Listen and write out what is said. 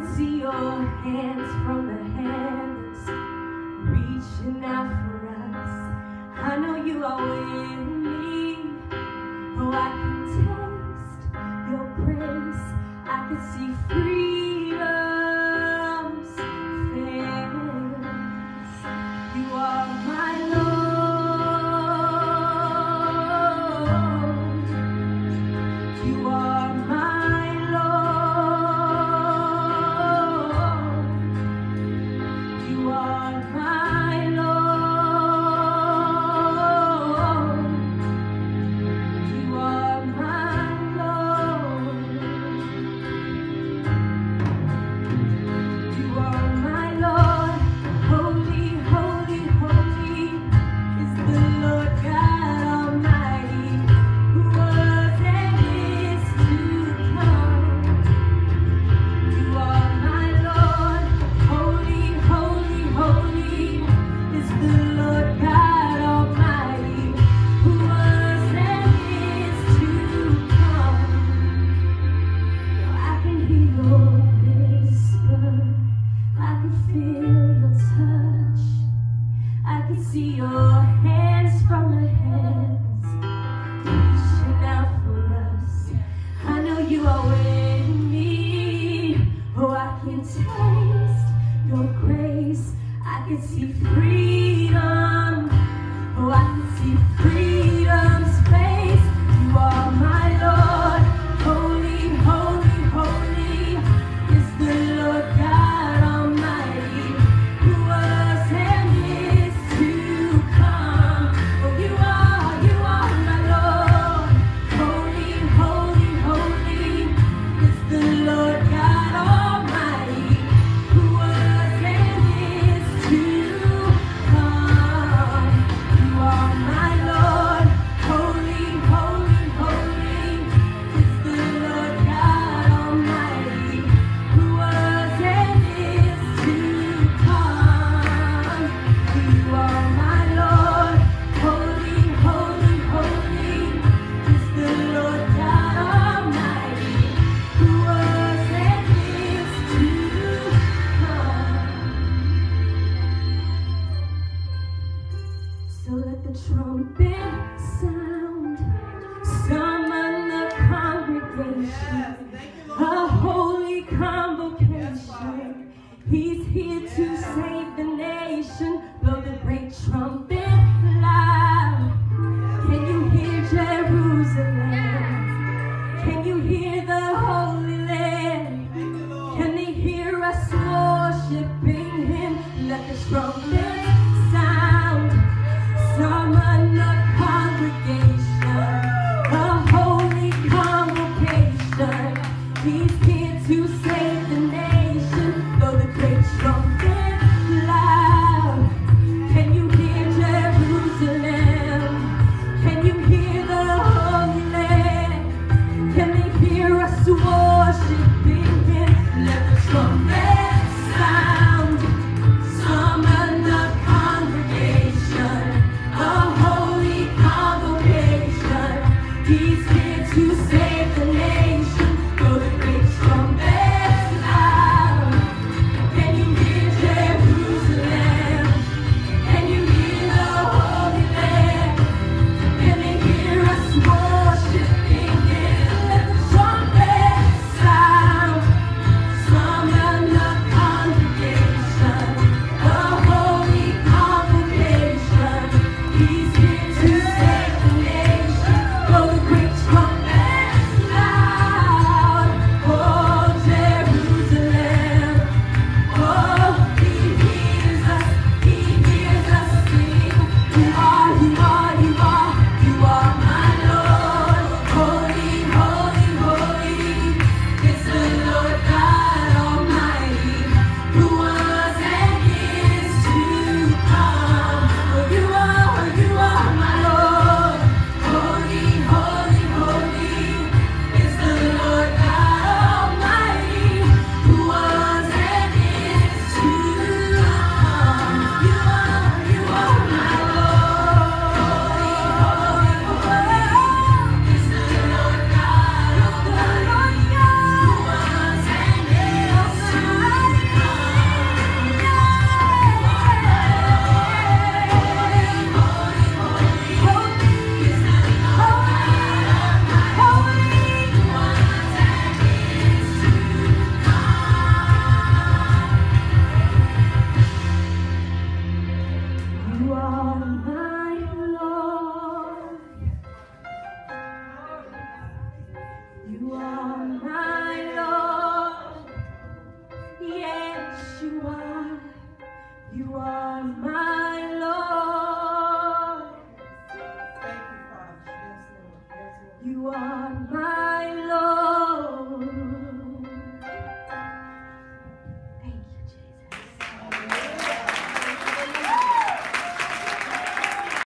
could see your hands from the heavens reaching out for us. I know you are with me. Oh, I can taste your grace. I can see free. see your hands from the heavens reaching out for us. I know you are with me. Oh, I can taste your grace. I can see freedom. Oh, I can see from you say are my